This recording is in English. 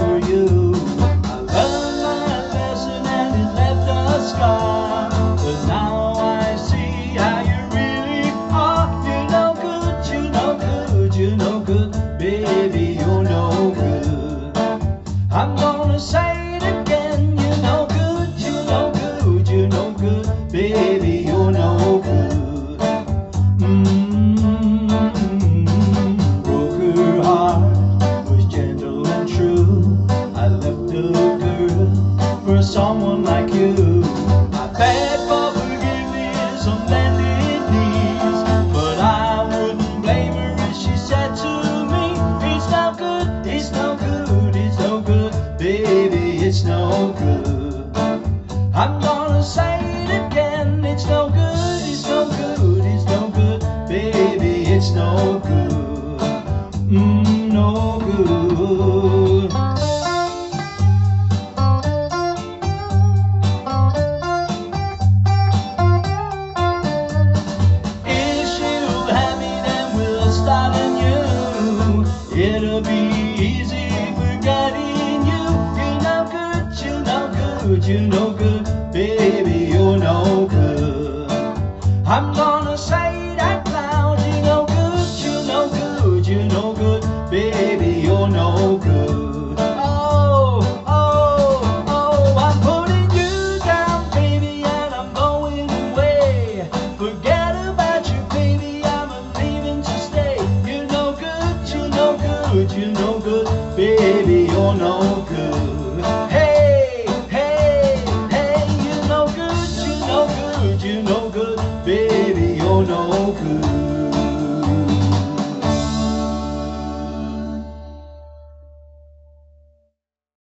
over you. I learned my lesson and it left a scar. But now I see how you really are. You're no good, you're no good, you're no good, baby, you're no good. I'm gonna say. Someone like you. I begged for forgiveness on bended knees, but I wouldn't blame her if she said to me, It's no good, it's no good, it's no good, baby, it's no good. I'm gonna say it again, it's no good, it's no good, it's no good, baby, it's no good, mm, no good. Start anew. It'll be easy forgetting you. You're no good, you're no good, you're no good, baby, you're no good. I'm gonna say that loud, you're no good, you're no good, you're no good, Good, you're no good, baby, you're no good.